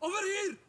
Over hier!